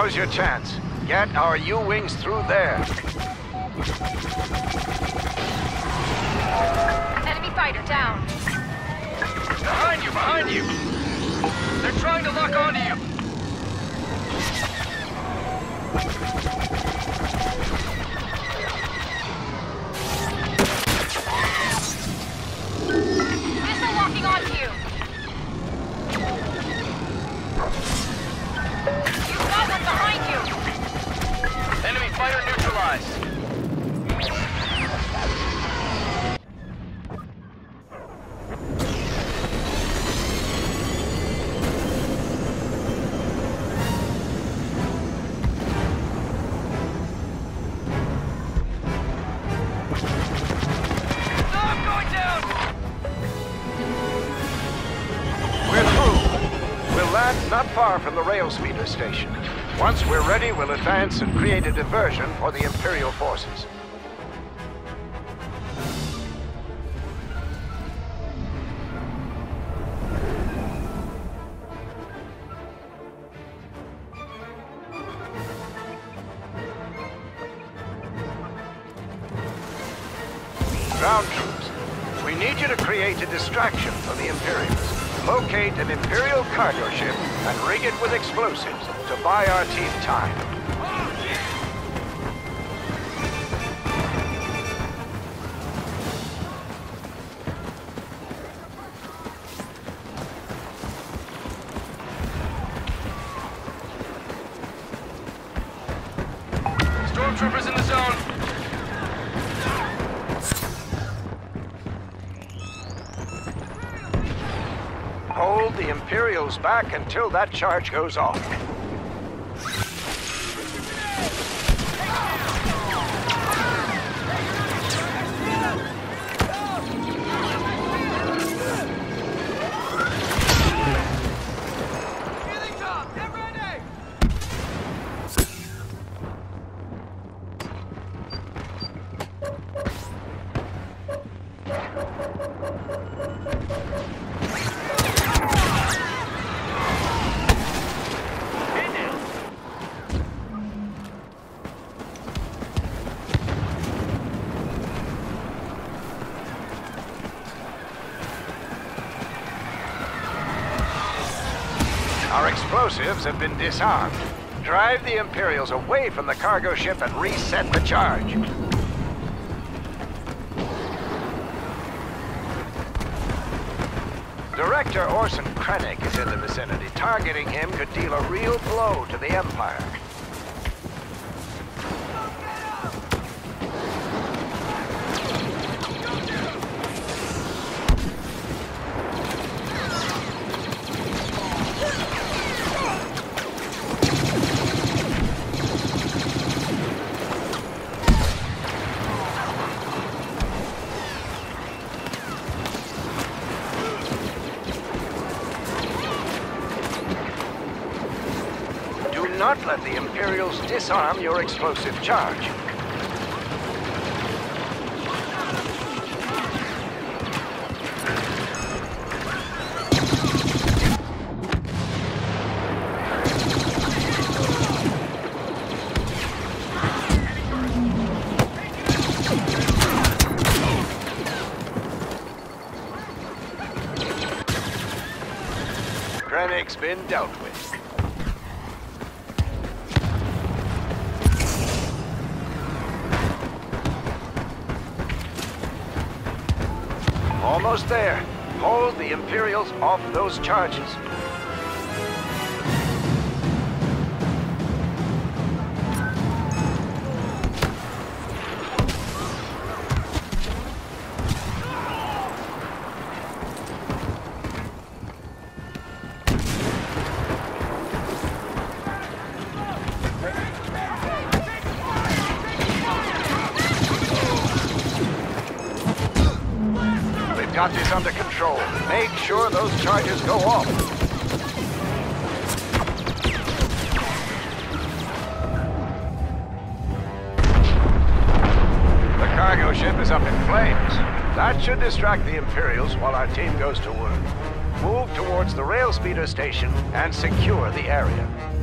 Now's your chance. Get our U-Wings through there. Enemy fighter down. Behind you, behind you! They're trying to lock onto you! Missile locking onto you. The rail speeder station. Once we're ready, we'll advance and create a diversion for the Imperial forces. Rig it with explosives to buy our team time. The Imperials back until that charge goes off. Explosives have been disarmed. Drive the Imperials away from the cargo ship and reset the charge. Director Orson Krennic is in the vicinity. Targeting him could deal a real blow to the Empire. Do not let the Imperials disarm your explosive charge. Krennic's been dealt with. Almost there. Hold the Imperials off those charges. We've under control. Make sure those charges go off. The cargo ship is up in flames. That should distract the Imperials while our team goes to work. Move towards the rail speeder station and secure the area.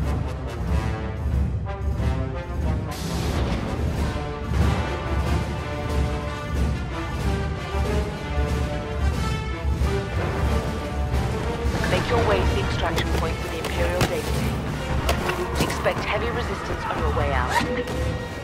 Expect heavy resistance on your way out.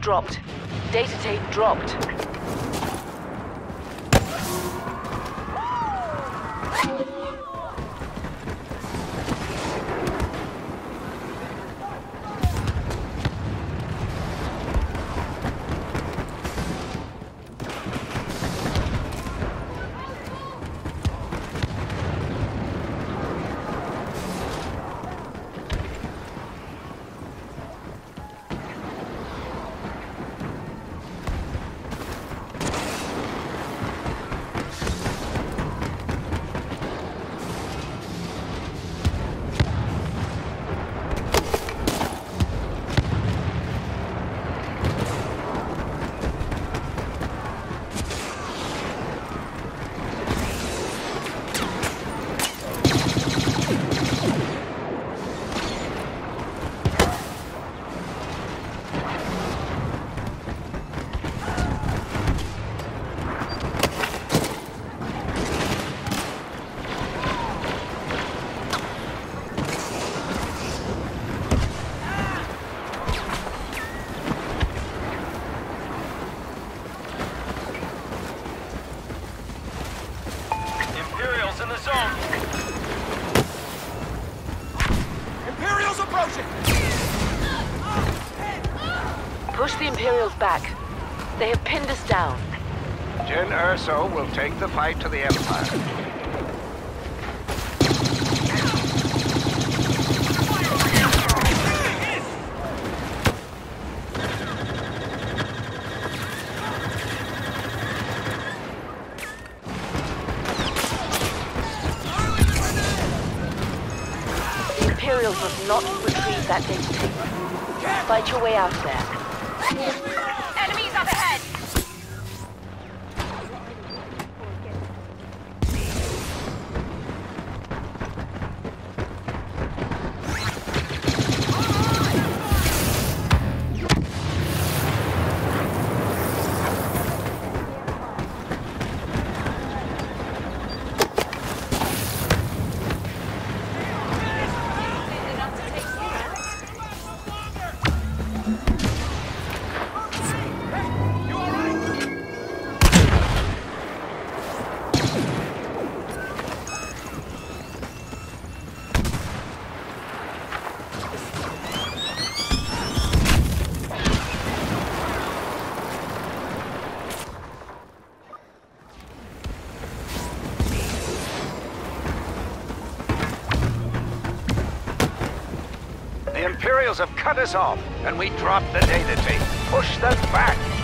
Dropped. Data tape dropped. They have pinned us down. Jyn Erso will take the fight to the Empire. The Imperials must not retrieve that data tape. Fight your way out there. Have cut us off, and we dropped the data tape. Push them back!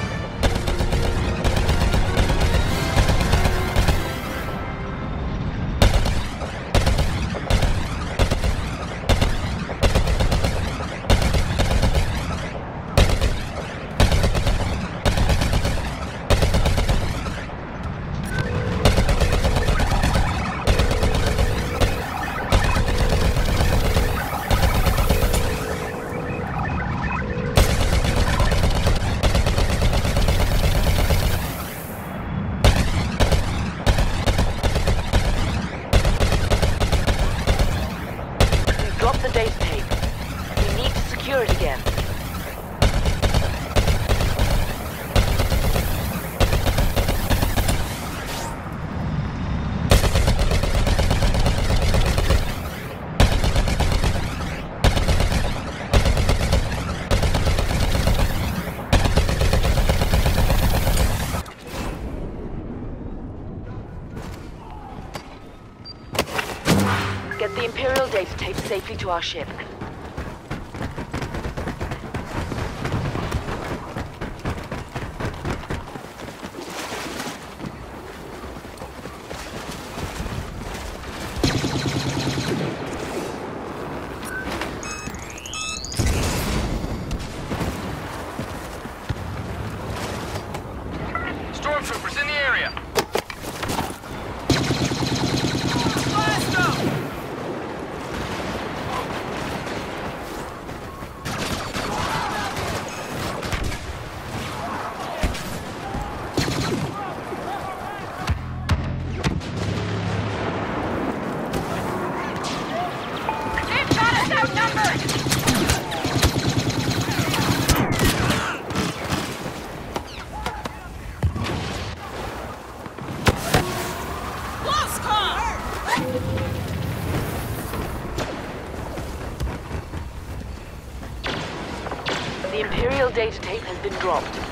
Data tape safely to our ship. Dropped.